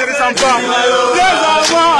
Jérusalem. Deux enfants.